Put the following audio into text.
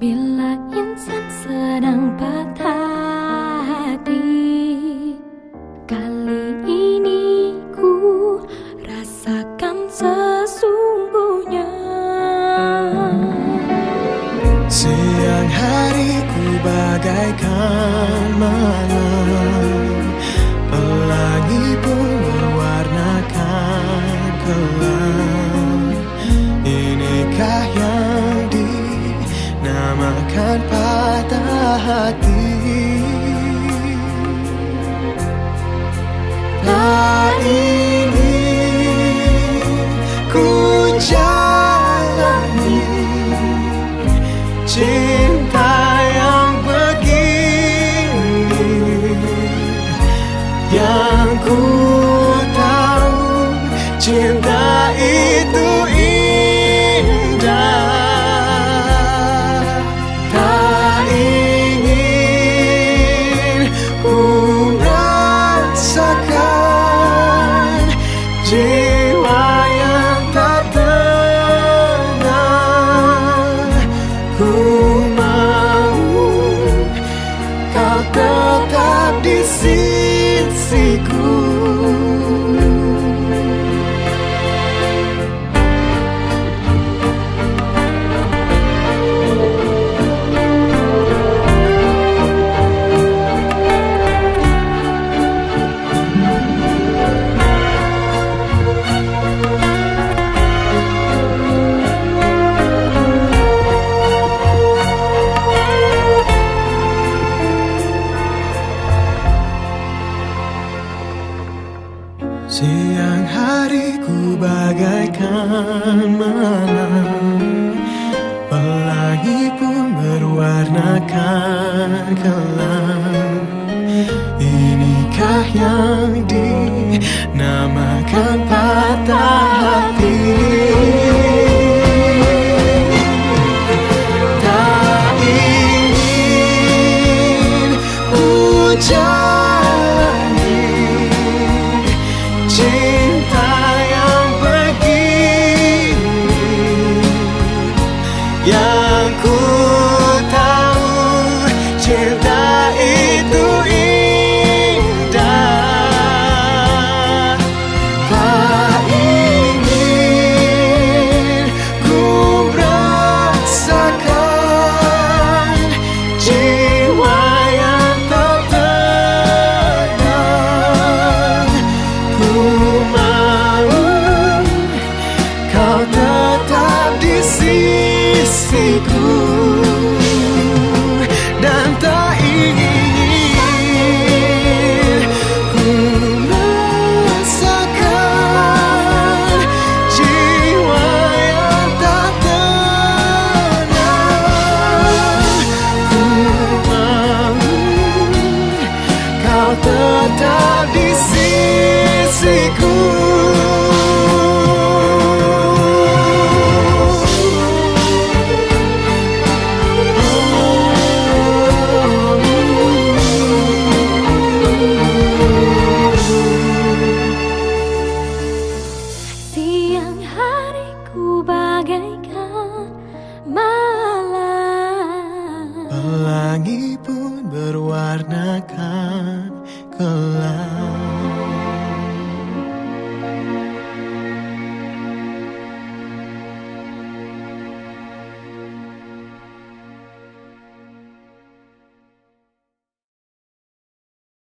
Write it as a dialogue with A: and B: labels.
A: Bila insan sedang patah hati Kali ini ku rasakan sesungguhnya.
B: Siang hari ku bagaikan malam patah hati. Tak Siang hariku bagaikan malam. Pelangi pun berwarnakan kelam. Inikah yang dinamakan patah hati? Tak ingin ku
A: cool. Hariku bagaikan malam.
B: Pelangi pun berwarnakan kelam